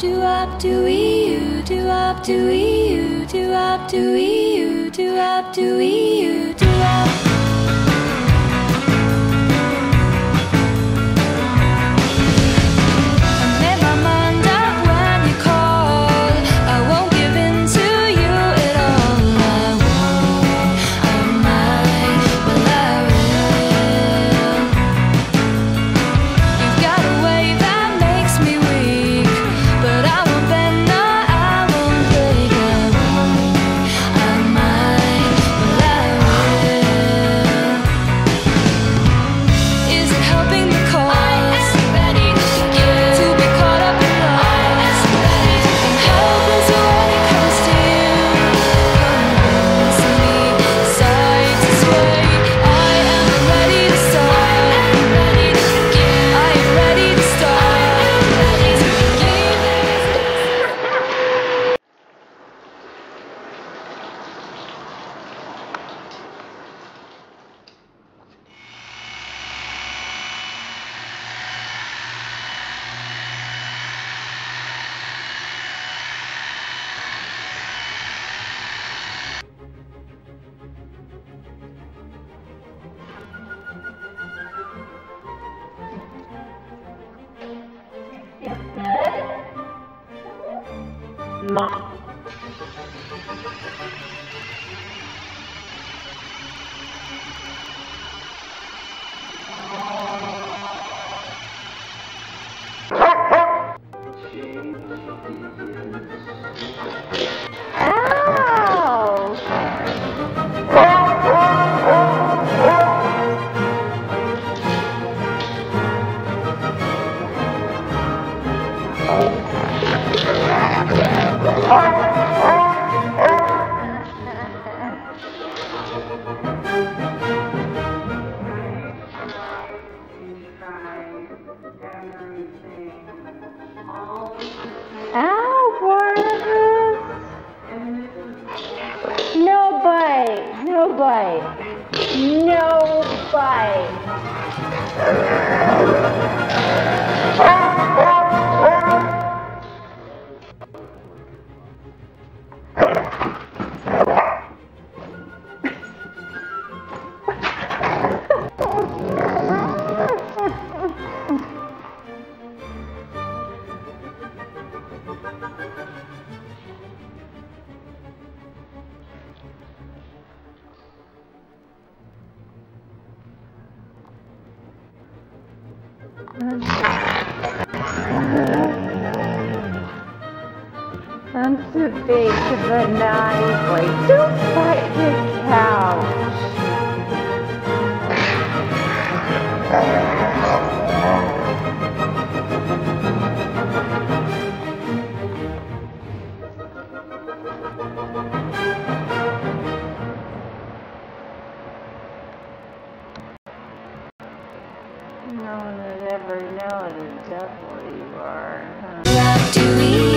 do up do you do up do you do up do you do up do you Ow, Barnabas! No bite, no bite, no bite. I'm too big naughty boy. Don't bite the couch. No one would ever know the devil you are. huh?